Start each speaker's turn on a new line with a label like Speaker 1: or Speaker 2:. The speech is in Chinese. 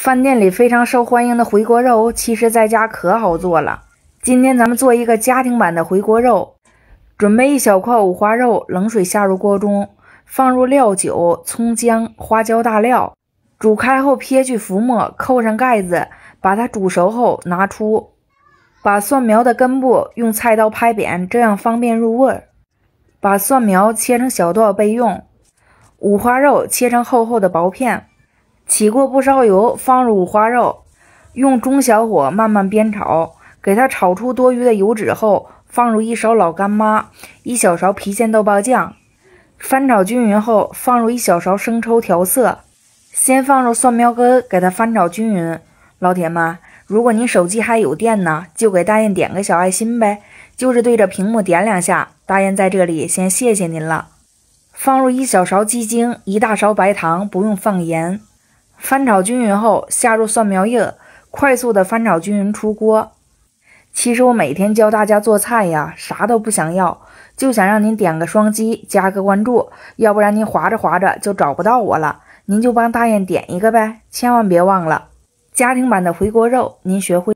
Speaker 1: 饭店里非常受欢迎的回锅肉，其实在家可好做了。今天咱们做一个家庭版的回锅肉。准备一小块五花肉，冷水下入锅中，放入料酒、葱姜、花椒大料，煮开后撇去浮沫，扣上盖子，把它煮熟后拿出。把蒜苗的根部用菜刀拍扁，这样方便入味。把蒜苗切成小段备用。五花肉切成厚厚的薄片。起锅不烧油，放入五花肉，用中小火慢慢煸炒，给它炒出多余的油脂后，放入一勺老干妈，一小勺郫县豆瓣酱，翻炒均匀后，放入一小勺生抽调色。先放入蒜苗根，给它翻炒均匀。老铁们，如果您手机还有电呢，就给大雁点个小爱心呗，就是对着屏幕点两下。大雁在这里先谢谢您了。放入一小勺鸡精，一大勺白糖，不用放盐。翻炒均匀后，下入蒜苗叶，快速的翻炒均匀出锅。其实我每天教大家做菜呀，啥都不想要，就想让您点个双击，加个关注，要不然您划着划着就找不到我了。您就帮大雁点一个呗，千万别忘了。家庭版的回锅肉，您学会。